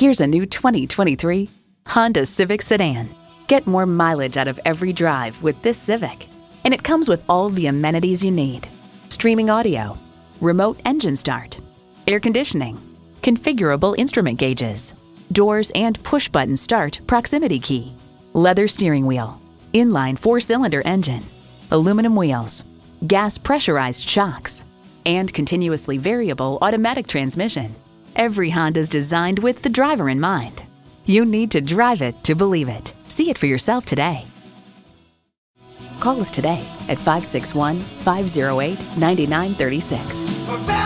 Here's a new 2023 Honda Civic Sedan. Get more mileage out of every drive with this Civic. And it comes with all the amenities you need streaming audio, remote engine start, air conditioning, configurable instrument gauges, doors and push button start proximity key, leather steering wheel, inline four cylinder engine, aluminum wheels, gas pressurized shocks, and continuously variable automatic transmission. Every Honda is designed with the driver in mind. You need to drive it to believe it. See it for yourself today. Call us today at 561 508 9936.